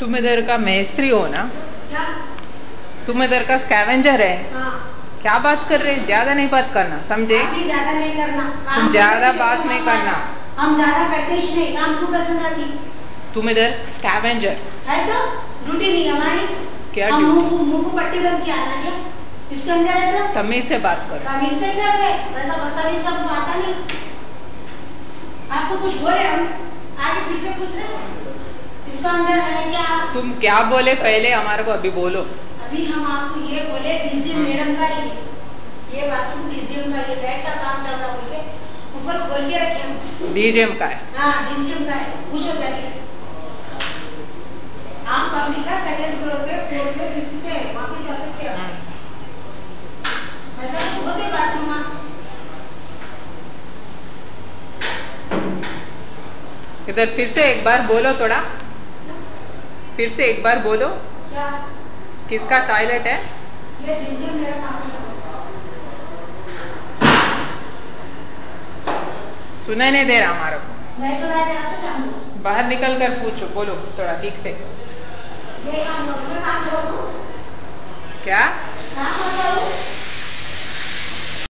तुम इधर का मेस्त्री हो ना? क्या? तुम इधर का स्कैवेंजर है? हाँ। क्या बात कर रहे हैं? ज़्यादा नहीं बात करना समझे? ज़्यादा नहीं करना। तुम ज़्यादा बात नहीं करना। हम ज़्यादा करते नहीं काम को पसंद आती? तुम इधर स्कैवेंजर है तो ड्यूटी नहीं हमारी। क्या हम मुँह को मुँह को पट्टी बंद किया ना क्या? इसके अंदर है तो। तमीज से बात करो। तमीज से कर रहे वैसा बदतमीज सबको आता नहीं। आपको कुछ बोले हम? आगे फिर से पूछ रहे इसका अंदर है क्या? तुम क्या बोले पहले? हमारे को अभी बोलो। अभी हम आपको ये बोले डीसीएम हम्म। मैडम का ये ये बाथरूम डीसीएम का ये लाइट का काम चल रहा बोल। के ऊपर खोल के रखे हम। डीजेम का है। हाँ डीसीएम का है। पूछो जाके। आम पब्लिक का सेकंड फ्लोर पे फोर्थ पे फिफ्थ पे वहाँ पे जा सकते हो। हम्म। ऐसा हो गए बाथरूम इधर फिर से एक बार बोलो थोड़ा। फिर से एक बार बोलो। क्या? किसका टॉयलेट है? सुना सुनाई नहीं दे रहा हमारे को। नहीं सुनाई दे रहा तो बाहर निकल कर पूछो बोलो थोड़ा ठीक से। ये काम काम क्या? करो